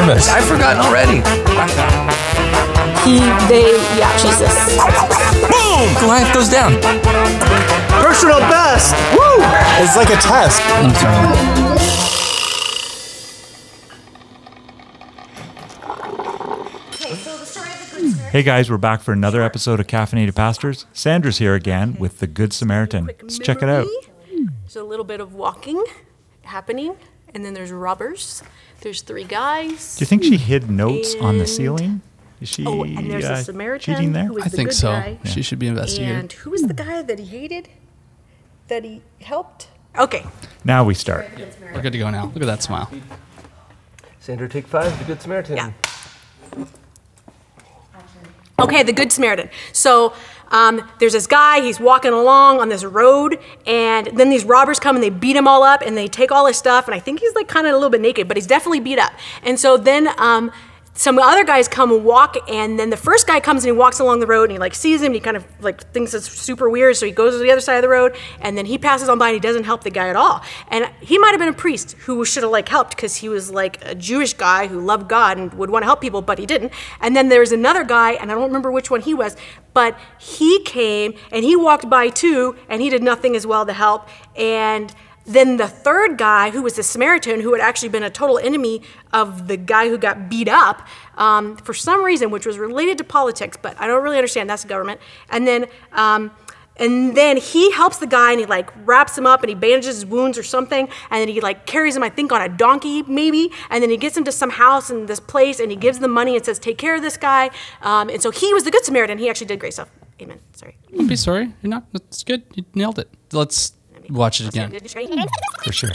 this? I've forgotten already. He, they, yeah, Jesus. Boom! Goliath goes down. Personal best. Woo! It's like a test. I'm sorry. Hey guys, we're back for another episode of Caffeinated Pastors. Sandra's here again with the Good Samaritan. Let's check it out. memory. There's a little bit of walking happening, and then there's robbers. There's three guys. Do you think she hid notes on the ceiling? Is she Oh, and there's uh, a Samaritan cheating there? who I the think good so. guy. She should be investigated. And who was the guy that he hated? That he helped? Okay. Now we start. We're good to go now. Look at that smile. Sandra, take five. The Good Samaritan. Yeah. Okay, the Good Samaritan. So um, there's this guy, he's walking along on this road, and then these robbers come and they beat him all up and they take all his stuff, and I think he's like kind of a little bit naked, but he's definitely beat up. And so then um, some other guys come and walk, and then the first guy comes and he walks along the road and he like sees him, and he kind of like thinks it's super weird, so he goes to the other side of the road, and then he passes on by and he doesn't help the guy at all. And he might have been a priest who should have like helped because he was like a Jewish guy who loved God and would want to help people, but he didn't. And then there's another guy, and I don't remember which one he was, but he came and he walked by too, and he did nothing as well to help. And then the third guy, who was the Samaritan, who had actually been a total enemy of the guy who got beat up, um, for some reason, which was related to politics, but I don't really understand. That's the government. And then, um, and then he helps the guy and he like wraps him up and he bandages his wounds or something, and then he like carries him, I think, on a donkey maybe, and then he gets him to some house in this place and he gives them money and says, "Take care of this guy." Um, and so he was the good Samaritan. He actually did great stuff. Amen. Sorry. Don't be sorry. You're not. That's good. You nailed it. Let's watch it again. For sure.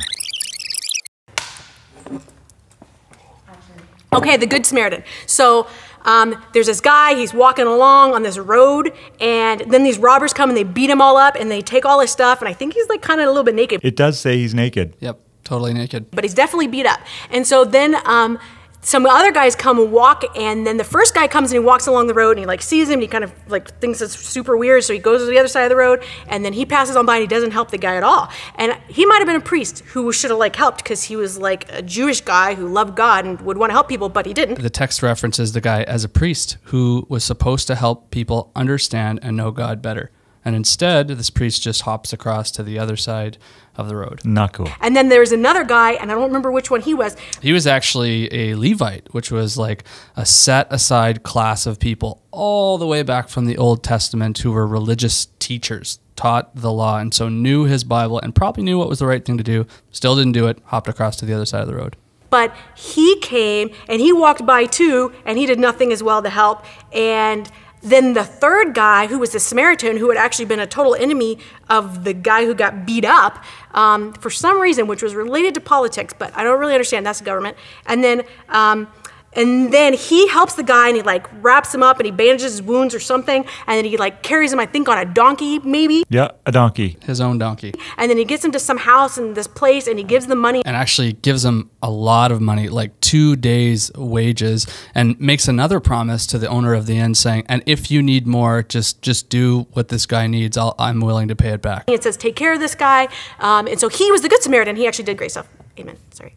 Okay, the Good Samaritan. So um, there's this guy, he's walking along on this road, and then these robbers come and they beat him all up and they take all his stuff, and I think he's like kind of a little bit naked, It does say he's naked. Yep. Totally naked. but he's definitely beat up. And so then um, some other guys come and walk, and then the first guy comes and he walks along the road and he like sees him, and he kind of like thinks it's super weird, so he goes to the other side of the road, and then he passes on by and he doesn't help the guy at all. And he might have been a priest who should have like helped because he was like a Jewish guy who loved God and would want to help people, but he didn't. The text references the guy as a priest who was supposed to help people understand and know God better. And instead, this priest just hops across to the other side of the road. Not cool. And then there's another guy, and I don't remember which one he was. He was actually a Levite, which was like a set aside class of people all the way back from the Old Testament who were religious teachers, taught the law, and so knew his Bible and probably knew what was the right thing to do. Still didn't do it, hopped across to the other side of the road. But he came and he walked by too, and he did nothing as well to help. And then the third guy, who was the Samaritan, who had actually been a total enemy of the guy who got beat up um, for some reason, which was related to politics, but I don't really understand. That's the government. And then. Um, and then he helps the guy and he like wraps him up and he bandages his wounds or something. And then he like carries him, I think, on a donkey maybe. Yeah, a donkey. His own donkey. And then he gets him to some house in this place and he gives them money. And actually gives him a lot of money, like two days' wages, and makes another promise to the owner of the inn saying, And if you need more, just just do what this guy needs. I'll, I'm willing to pay it back. It says, take care of this guy. Um, and so he was the Good Samaritan. He actually did great stuff. Amen. Sorry.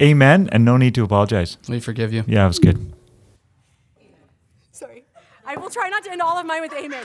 Amen, and no need to apologize. We forgive you. Yeah, it was good. Sorry. I will try not to end all of mine with amen.